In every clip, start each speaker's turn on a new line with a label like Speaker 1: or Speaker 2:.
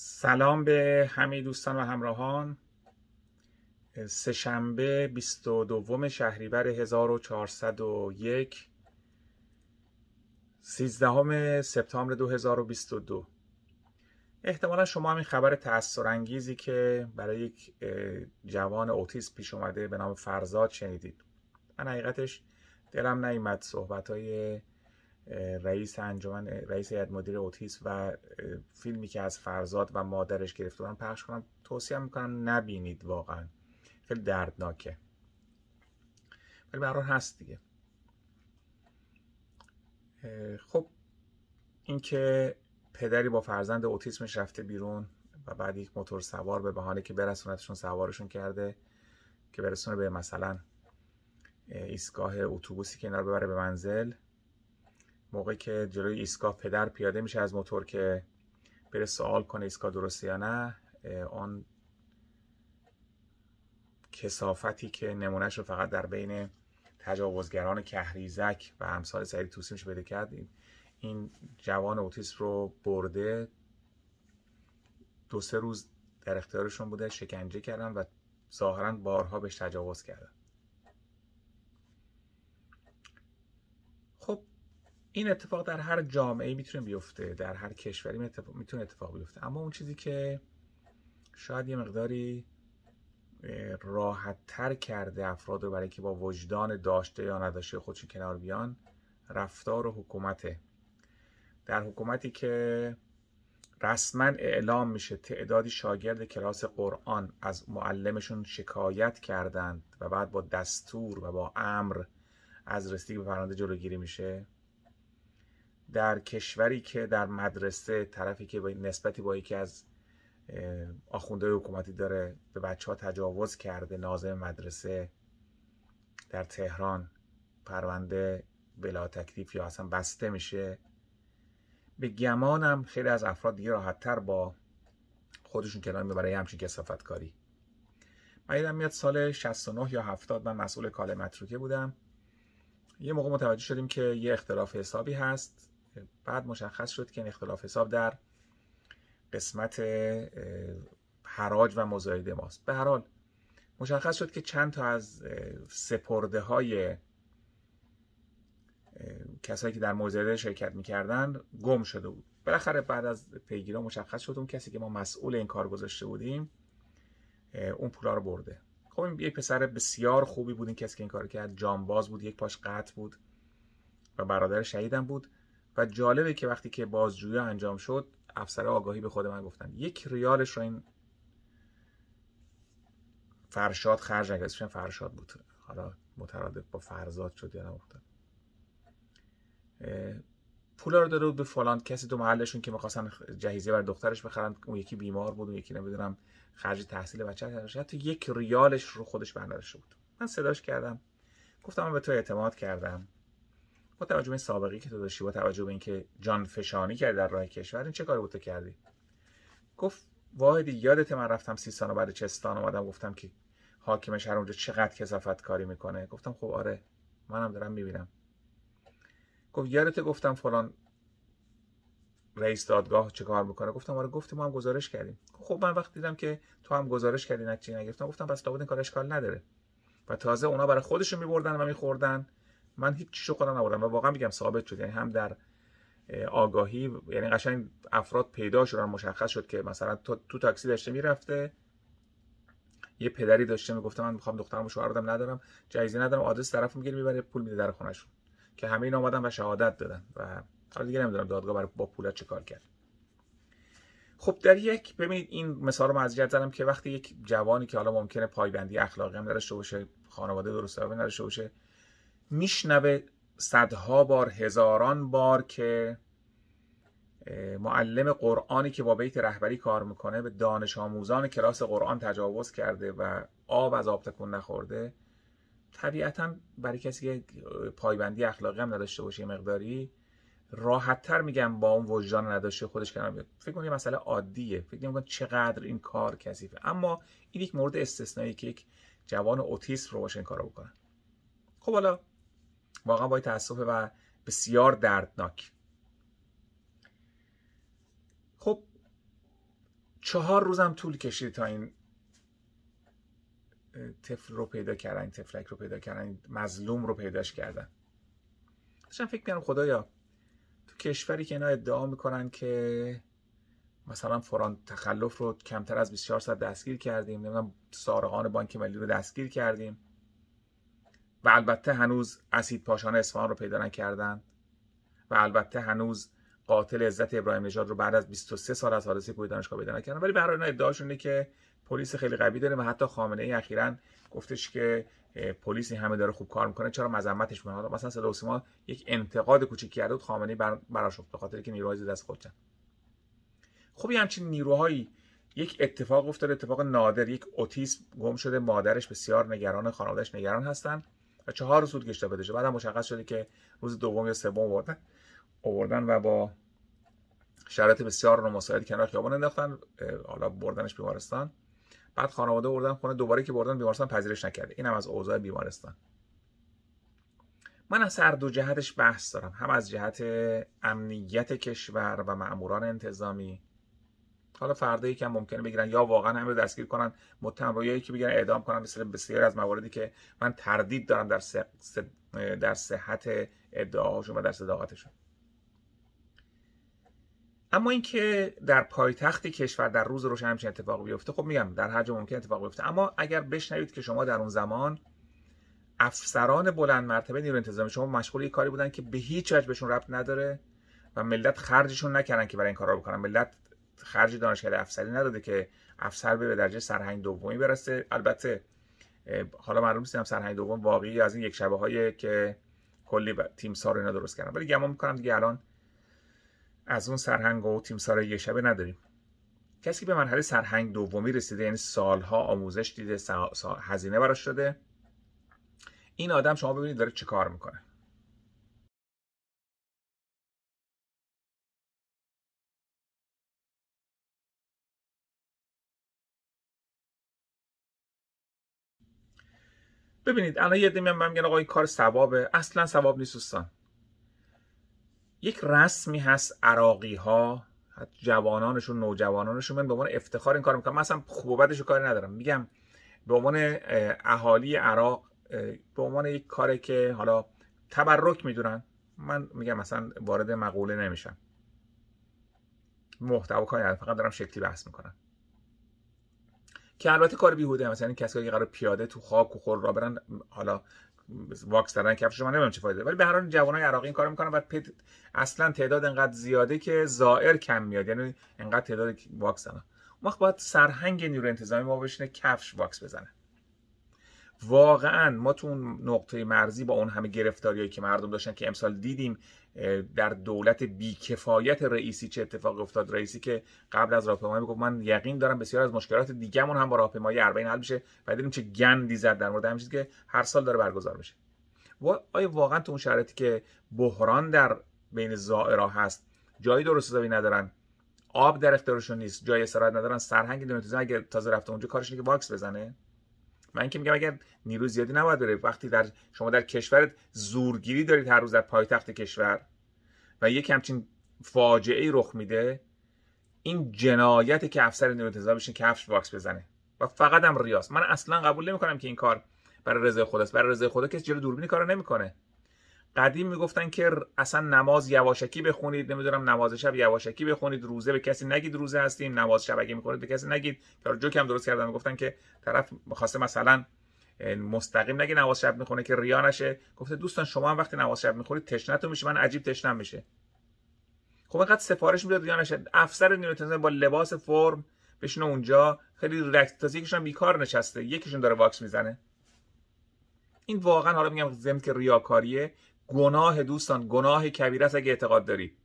Speaker 1: سلام به همه دوستان و همراهان. سهشنبه 22 شهریور 1401 13 سپتامبر 2022 احتمالا شما همین خبر تأثیر انگیزی که برای یک جوان اوتیسم پیش اومده به نام فرزاد شنیدید. من حقیقتش دلم نیمد صحبت های رئیس انجمن رئیس هیئت مدیر اوتیسم و فیلمی که از فرزاد و مادرش گرفته بودن پخش کنم. توصیه می‌کنم نبینید واقعا. خیلی دردناکه. ولی برای هست دیگه. خب اینکه پدری با فرزند اوتیسمش رفته بیرون و بعد یک موتور سوار به بهانه که برسونتشون سوارشون کرده که برسونه به مثلا ایستگاه اتوبوسی که اینا رو ببره به منزل. موقعی که جلوی ایستگاه پدر پیاده میشه از موتور که بره سوال کنه ایستگاه درسته یا نه آن کسافتی که نمونهش رو فقط در بین تجاوزگران کهریزک و امثال سعید توسی میشه پیدا کرد. این جوان اوتیسم رو برده. دو سه روز در اختیارشون بوده شکنجه کردن و ظاهرا بارها بهش تجاوز کردن خب این اتفاق در هر جامعه می‌تونه بیفته در هر کشوری می‌تونه اتفاق بیفته. اما اون چیزی که شاید یه مقداری راحت تر کرده افراد رو برای که با وجدان داشته یا نداشته خودشون کنار بیان رفتار و حکومته. در حکومتی که رسما اعلام میشه تعدادی شاگرد کلاس قرآن از معلمشون شکایت کردند و بعد با دستور و با امر از رسیدگی به پرونده جلوگیری میشه. در کشوری که در مدرسه طرفی که نسبتی با یکی از آخونده حکومتی داره به بچه ها تجاوز کرده نازم مدرسه در تهران پرونده بلا تکلیف یا اصلا بسته میشه. به گمانم خیلی از افراد دیگه راحتتر با خودشون کنار می‌بره همچین کسافت کاری من یادم میاد سال 69 یا 70 من مسئول کاله متروکه بودم. یه موقع متوجه شدیم که یه اختلاف حسابی هست. بعد مشخص شد که این اختلاف حساب در قسمت حراج و مزایده ماست. به هر حال مشخص شد که چند تا از سپرده های کسایی که در مزایده شرکت می‌کردن گم شده بود. بالاخره بعد از پیگیری مشخص شد اون کسی که ما مسئول این کار گذاشته بودیم اون پولا رو برده. خب این یک پسر بسیار خوبی بود این کسی که این کار کرد. جانباز بود یک پاش قطع بود و برادر شهیدم بود. و جالبه که وقتی که بازجویی انجام شد افسر آگاهی به خود من گفتن. یک ریالش رو این فرشاد خرج نکرد. فرشاد بود. حالا مترادف با فرزاد شد یا نگفتن پولا رو داده بود به فلان. کسی تو محلشون که می‌خواستن جهیزیه بر دخترش بخرن. اون یکی بیمار بود اون یکی نمی‌دونم خرج تحصیل بچه حتی یک ریالش رو خودش برداشته بود من صداش کردم. گفتم من به تو اعتماد کردم. با توجه به این سابقه که تو داشتی با توجه به اینکه جان فشانی کردی در راه کشور این چه کاری بود تو کردی؟ گفت واحدی یادت من رفتم سیستان و بعد چستان اومدم گفتم که حاکم شهر اونجا چقدر کسافت کاری می‌کنه. گفتم خب آره منم دارم می‌بینم. گفت یادت گفتم فلان رئیس دادگاه چه کار می‌کنه؟ گفتم آره گفتیم ما هم گزارش کردیم. خب من وقت دیدم که تو هم گزارش کردی نتیجه نگرفتم گفتم پس لابد این کار نداره. و تازه اونا برای خودشون میبردن و میخوردن. من هیچ چیزو خودم نبردم و واقعا میگم ثابت شد. یعنی هم در آگاهی یعنی قشنگ افراد پیدا شدن مشخص شد که مثلا تو, تو تاکسی داشته می‌رفته یه پدری داشته می‌گفته من می‌خوام دخترم و شوهرم ندارم جایزه ندارم آدرس طرف می‌گیره می‌بره پول میده در خونهشون. که همه اینا اومدن و شهادت دادن و حالا دیگه نمی‌دونم دادگاه برای با پولا چه کار کرد. خب در یک ببینید این مثال رو من زدم که وقتی یک جوانی که حالا ممکنه پایبندی اخلاقی هم نداشته باشه خانواده درست نداشته باشه میشنوه صدها بار هزاران بار که معلم قرآنی که با بیت رهبری کار می‌کنه به دانش آموزان کلاس قرآن تجاوز کرده و آب از آب تکون نخورده طبیعتا برای کسی که پایبندی اخلاقی هم نداشته باشه مقداری راحت تر میگم با اون وجدان نداشته خودش کنار بیاد فکر کنم مسئله عادیه. فکر نمی‌کنم چقدر این کار کثیفه. اما این یک مورد استثنایی که یک جوان اوتیسم رو باشه این کارو بکنن خب حالا واقعا باید تاسف و بسیار دردناک. خب چهار روزم طول کشید تا این طفل رو پیدا کردن این تفلک رو پیدا کردن مظلوم رو پیداش کردن. داشتم فکر می‌کنم خدایا تو کشوری که اینا ادعا می‌کنن که مثلا فران تخلف رو کمتر از 24 ساعت دستگیر کردیم نمی‌دونم سارقان بانک ملی رو دستگیر کردیم. و البته هنوز اسید پاشان اصفهان رو پیدا نکردن و البته هنوز قاتل عزت ابراهیم نژاد رو بعد از 23 سال از حادثه کوه دانشگاه پیدا نکردن. ولی به هر ادعاشونه که پلیس خیلی قوی داره و حتی خامنه ای اخیرا گفتش که پلیس همه داره خوب کار می‌کنه چرا مذمتش می‌کنه مثلا صدا سیما یک انتقاد کوچیک کرده بود خامنه بر براش به خاطر که نیروهای دست خودشن. خب همچین نیروهایی یک اتفاق افتاد اتفاق نادر یک اوتیسم گم شده مادرش بسیار نگران خانوادهش نگران هستن. و چهار روز گشته بده بعدم مشخص شده که روز دوم یا سوم آوردن آوردن و با شرایط بسیار نامساعد کنار خیابان انداختن حالا بردنش بیمارستان. بعد خانواده بردن خونه دوباره که بردن بیمارستان پذیرش نکرده. اینم از اوضاع بیمارستان. من از هر دو جهتش بحث دارم. هم از جهت امنیت کشور و ماموران انتظامی حالا فردا یکم ممکنه بگیرن یا واقعا همه دستگیر کنن متهم رو یا که بگیرن اعدام کنن مثل بسیاری از مواردی که من تردید دارم در در صحت ادعاهاشون و در صداقتشون. اما اینکه در پایتخت کشور در روز روشن همچین اتفاق بیفته خب میگم در هر جا ممکن اتفاق بیفته. اما اگر بشنوید که شما در اون زمان افسران بلند مرتبه نیروی انتظامی شما مشغول کاری بودن که به هیچ وجه بهشون ربط نداره و ملت خرجشون نکردن که برای این کارا بکنن. ملت خرج دانشکده افسری نداده که افسر به درجه سرهنگ دومی برسه. البته حالا معلوم نیست سرهنگ دوم واقعی از این یک شبه هایی که کلی تیم سار اینا درست کردن. ولی گمان می‌کنم دیگه الان از اون سرهنگ و تیم سار یک شبه نداریم. کسی به مرحله سرهنگ دومی رسیده یعنی سالها آموزش دیده هزینه براش شده این آدم شما ببینید داره چه کار می‌کنه. ببینید الان یه دمی من میگن آقا این کار ثوابه. اصلا ثواب نیست دوستان. یک رسمی هست عراقی ها جوانانشون نوجوانانشون من به عنوان افتخار این کار می‌کنم من اصلا خوب و بدش کاری ندارم. میگم به عنوان اهالی عراق به عنوان یک کاری که حالا تبرک می‌دونن من میگم مثلا وارد مقوله نمیشم. محتوا کاری فقط دارم شکلی بحث می‌کنم. که البته کار بیهوده مثلا این کسایی که قرار پیاده تو خاک و خور را برن حالا واکس دادن کفش من نمی‌دونم چه فایده ولی به هر حال جوانای عراقی این کارو می‌کنن و اصلا تعداد انقدر زیاده که زائر کم میاد یعنی انقدر تعداد واکس اون وقت باید سرهنگ نیرو انتظامی ما بشینه کفش واکس بزنه. واقعا ما تو اون نقطه مرزی با اون همه گرفتاریایی که مردم داشتن که امسال دیدیم در دولت بیکفایت رئیسی چه اتفاق افتاد؟ رئیسی که قبل از راهپیمایی می‌گفت من یقین دارم بسیار از مشکلات دیگهمون هم با راهپیمایی اربعین حل میشه. و دیدیم چه گندی زد در مورد همین که هر سال داره برگزار میشه. و آیا واقعا تو اون شرایطی که بحران در بین زائرها هست جایی درست حسابی ندارن؟ آب در اختیارشون نیست جای استراحت ندارن سرهنگ دونتیزم اگه تازه رفته اونجا کارش اینه که واکس بزنه؟ من که میگم اگر نیرو زیادی نباید داره وقتی در شما در کشورت زورگیری دارید هر روز در پایتخت کشور و یک همچین فاجعه رخ میده این جنایت که افسر نیرو انتظامی بشه کفش واکس بزنه. و فقط هم ریاست من اصلا قبول نمی‌کنم که این کار برای رضای خداست برای رضای خدا کسی جلو دوربینی کارو نمی‌کنه. قدیم می‌گفتن که اصلا نماز یواشکی بخونید نمی‌دونم نماز شب یواشکی بخونید روزه به کسی نگید روزه هستیم نماز شب اگه می‌خونید به کسی نگید. که جو کم درست کردن می‌گفتن که طرف خواسته مثلا مستقیم نگه نماز شب می‌خونه که ریا نشه. گفته دوستان شما هم وقتی نماز شب می‌خونید تشنتون میشه من عجیب تشنم میشه. خب اینقدر سفارش می‌داد ریا نشه. افسر نیروی با لباس فرم بشینه اونجا خیلی ریلکس تازه یکیشون بیکار نشسته یکیشون داره واکس می‌زنه. این واقعا حالا میگم زمین که ریاکاریه. گناه دوستان گناه کبیره است اگه اعتقاد دارید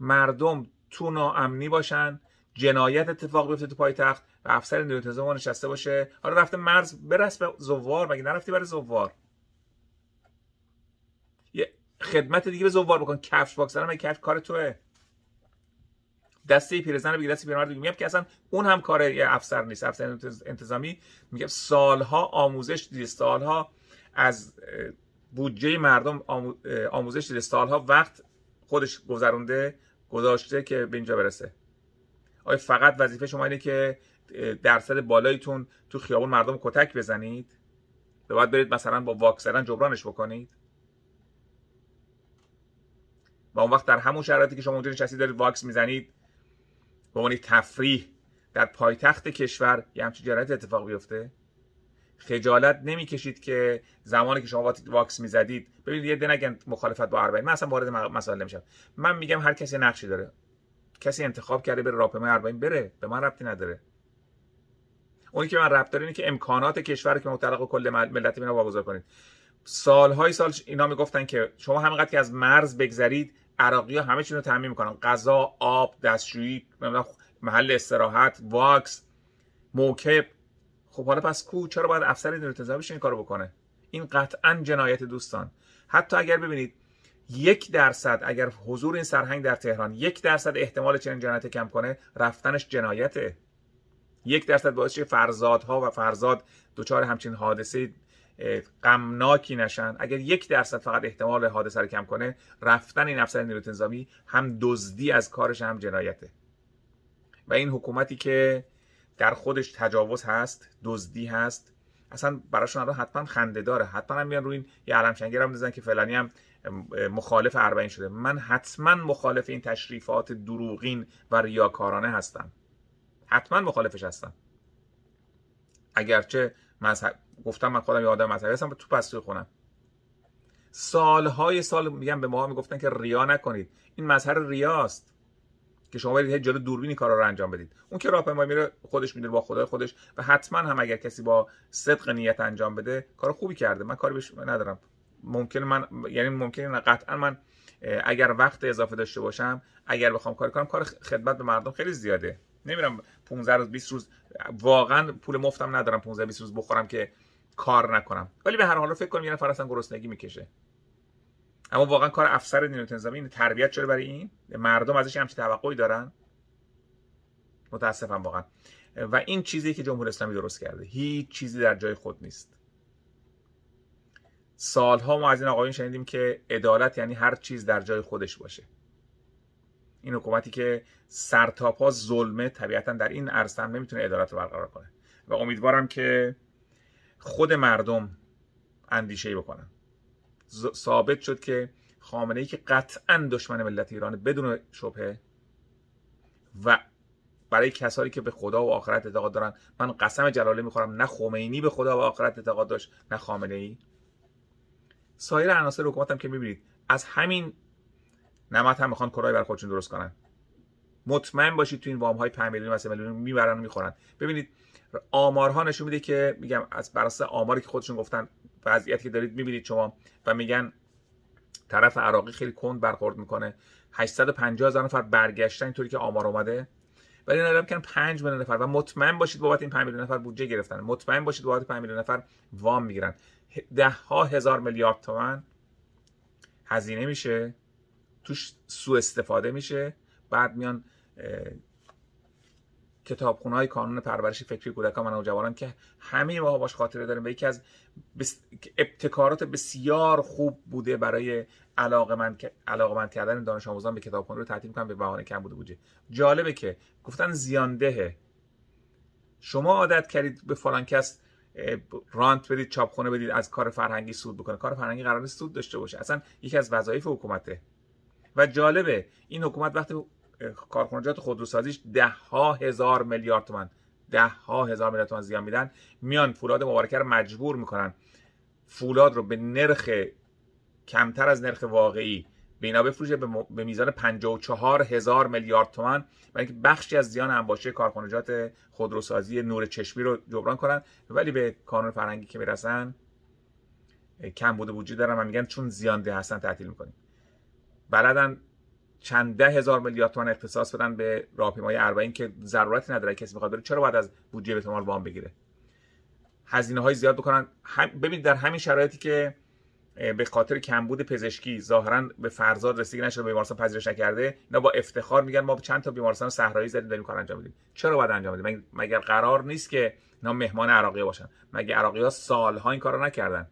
Speaker 1: مردم تو ناامنی باشن جنایت اتفاق بیفته تو پایتخت و افسر نیروی انتظامی نشسته باشه. حالا رفته مرز برس به زوار مگه نرفتی برای زوار؟ یه خدمت دیگه به زوار بکن. کفش واکس مگه کفش کار توئه؟ دست پیرزن رو بگیر دست پیرمرد میگم که اصلا اون هم کار یه افسر نیست افسر انتظامی. میگه سالها آموزش دیده سالها از بودجه مردم آموزش دیده. سالها وقت خودش گذرونده گذاشته که به اینجا برسه. آیا فقط وظیفه شما اینه که درصد بالایتون تو خیابون مردم کتک بزنید؟ و باید برید مثلا با واکس زدن جبرانش بکنید؟ و اون وقت در همون شرایطی که شما اونجا نشستید دارید واکس می‌زنید به عنوان تفریح در پایتخت کشور یه همچین جرایت اتفاق بیفته؟ خجالت نمی‌کشید که زمانی که شما واکس می‌زدید ببینید یه دنگن مخالفت با اربعین من اصلا وارد مسائل نمیشم. من میگم هر کسی نقشی داره. کسی انتخاب کرده بره راهپیمایی اربعین بره به من ربطی نداره. اونی که من ربط داره اینه که امکانات کشور که متعلق کل ملت اینا واگذار کنید. سالهای سال اینا می‌گفتن که شما همینقدر که از مرز بگذرید عراقی ها همه چیز رو تعمین می‌کنن. غذا آب دستشویی محل استراحت واکس موکب. خب حالا پس کو چرا باید افسر نیروی انتظامی این کارو بکنه؟ این قطعا جنایت دوستان. حتی اگر ببینید یک درصد اگر حضور این سرهنگ در تهران یک درصد احتمال چنین جنایت کم کنه رفتنش جنایته. یک درصد باعث فرزادها و فرزاد دچار همچین حادثه غمناکی نشن. اگر یک درصد فقط احتمال حادثه رو کم کنه رفتن این افسر نیروی انتظامی هم دزدی از کارش هم جنایته. و این حکومتی که در خودش تجاوز هست دزدی هست. اصلا براشون الان حتما خنده داره. حتما هم میان روی این یه علم شنگر هم که فلانی هم مخالف اربعین شده. من حتما مخالف این تشریفات دروغین و ریاکارانه هستم. حتما مخالفش هستم. اگرچه مذهب گفتم من خودم یه آدم مذهبی هستم تو پس خونم. سالهای سال میگم به ما می‌گفتن که ریا نکنید. این مظهر ریاست. که شما برید جلو دوربین کارا رو انجام بدید. اون که راهپیمایی میره خودش می‌دونه با خدای خودش و حتما هم اگر کسی با صدق نیت انجام بده کار خوبی کرده. من کاری بهش ندارم. ممکن من یعنی ممکنه قطعا من اگر وقت اضافه داشته باشم اگر بخوام کار کنم کار خدمت به مردم خیلی زیاده. نمیرم 15 روز 20 روز واقعا پول مفتم ندارم 15 20 روز بخورم که کار نکنم. ولی به هر حال فکر کنم یه نفر اصلا گرسنگی می‌کشه. اما واقعا کار افسر نیروی انتظامی این تربیت شده برای این؟ مردم ازش همچین توقعی دارن؟ متاسفم واقعا. و این چیزی که جمهوری اسلامی درست کرده هیچ چیزی در جای خود نیست. سالها ما از این آقایون شنیدیم که عدالت یعنی هر چیز در جای خودش باشه. این حکومتی که سرتاپا ظلمه طبیعتا در این عرصه هم نمی‌تونه عدالت رو برقرار کنه. و امیدوارم که خود مردم اندیشه بکنن. ثابت شد که خامنه ای که قطعا دشمن ملت ایران بدون شبهه و برای کسانی که به خدا و آخرت اعتقاد دارن من قسم جلاله می‌خورم نه خمینی به خدا و آخرت اعتقاد داشت نه خامنه ای سایر عناصر حکومت هم که می‌بینید از همین نمت هم می‌خوان کرای بر خودشون درست کنن. مطمئن باشید تو این وام های 5 میلیون و 3 میلیون می‌برن و می‌خورن. ببینید آمارها نشون میده که میگم از بر آماری که خودشون گفتن وضعیتی که دارید می‌بینید شما و میگن طرف عراقی خیلی کند برخورد می‌کنه. 850 هزار نفر برگشتن اینطوری که آمار اومده. ولی ندارم که 5 میلیون نفر و مطمئن باشید بابت این 5 میلیون نفر بودجه گرفتن. مطمئن باشید بابت 5 میلیون نفر وام می‌گیرن. ده ها هزار میلیارد تومن هزینه میشه. توش سوء استفاده میشه. بعد میان کتابخونه های کانون پرورش فکری کودکان و نوجوانان که همه ما باش خاطره داریم و یکی از ابتکارات بسیار خوب بوده برای علاقه من کردن دانش آموزان به کتابخونه رو تعطیل کنن به بهانه کم بوده بوده جالبه که گفتن زیاندهه شما عادت کردید به فلان کس رانت بدید چاپخونه بدید از کار فرهنگی سود بکنه. کار فرهنگی قرار سود داشته باشه. اصلا یکی از وظایف حکومته. و جالبه این حکومت وقتی کارخانجات خودروسازیش ده ها هزار میلیارد تومن ده ها هزار میلیارد تومن زیان میدن. میان فولاد مبارکه رو مجبور می‌کنن. فولاد رو به نرخ کمتر از نرخ واقعی بینا بفروشه به میزان 54 هزار میلیارد تومن برای اینکه بخشی از زیان انباشته کارخانجات خودروسازی نور چشمی رو جبران کنن. ولی به کانون فرهنگی که می‌رسن کم بوده وجود دارن و میگن چون زیان ده هستن تعطیل می‌کنیم. بلدن چند ده هزار میلیارد تومان اختصاص بدن به راهپیمایی اربعین که ضرورتی نداره کسی بخواد بره. چرا باید از بودجه بیت المال وام بگیره؟ هزینه های زیاد بکنن. هم ببینید در همین شرایطی که به خاطر کمبود پزشکی ظاهرا به فرزاد رسیدگی نشده به بیمارستان پذیرش نکرده اینا با افتخار میگن ما چند تا بیمارستان صحرایی زدیم داریم کار انجام میدیم. چرا باید انجام بدیم؟ مگر قرار نیست که اینا مهمان عراقی باشن؟ مگه عراقی ها سالها این کارو نکردن؟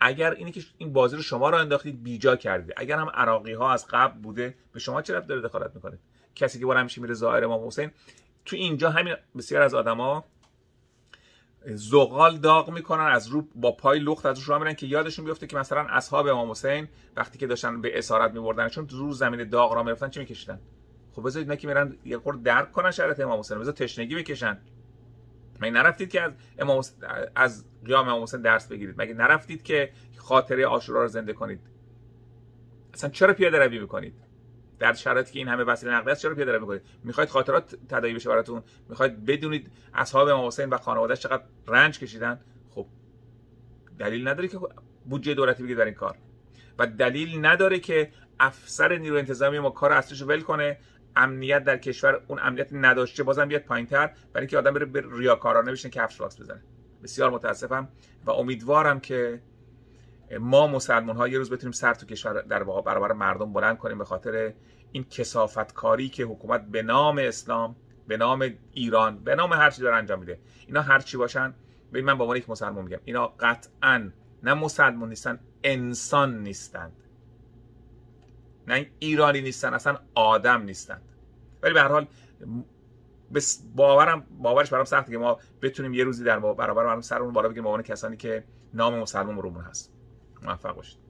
Speaker 1: اگر اینی که این بازی رو شما رو انداختید بیجا کردید. اگر هم عراقی ها از قبل بوده به شما چه داره دخالت می‌کنید کسی که بار همیشه میره زائر امام حسین. تو اینجا همین بسیار از آدما زغال داغ می‌کنن از رو با پای لخت از راه میرن که یادشون بیفته که مثلا اصحاب امام حسین وقتی که داشتن به اسارت میبردن چون رو زمین داغ را می‌رفتن چی میکشیدن؟ خب بذارید اینا که میرن یه خورده درک کنن شرط امام حسین بذار تشنگی بکشن. مگه نرفتید که از امام از قیام امام حسین درس بگیرید؟ مگه نرفتید که خاطره عاشورا رو زنده کنید؟ اصلا چرا پیاده روی می‌کنید؟ در شرایطی که این همه وسیله نقدی است چرا پیاده روی می‌کنید؟ می‌خواید خاطرات تداعی بشه براتون؟ می‌خواید بدونید اصحاب امام حسین و خانواده‌اش چقدر رنج کشیدن؟ خب دلیل نداره که بودجه دولتی بگیرید در این کار. و دلیل نداره که افسر نیروی انتظامی ما کار اصلیش ول کنه امنیت در کشور اون امنیت نداشته بازم بیاد پایینتر برای اینکه آدم بره به ریاکارانه بشین کفش راست بزنه. بسیار متاسفم و امیدوارم که ما مسلمان ها یه روز بتونیم سر تو کشور در واقع برابر مردم بلند کنیم به خاطر این کسافت کاری که حکومت به نام اسلام به نام ایران به نام هر چی داره انجام میده. اینا هر چی باشن ببین من به عنوان یک مسلمان میگم اینا قطعا نه مسلمان نیستن انسان نیستند. نه ایرانی نیستن اصلا آدم نیستند ولی به هر حال باورم باورش برام سخته که ما بتونیم یه روزی در برابر مردم سرمون بالا بگیم به عنوان کسانی که نام مسلمان رومون هست. موفق باشید.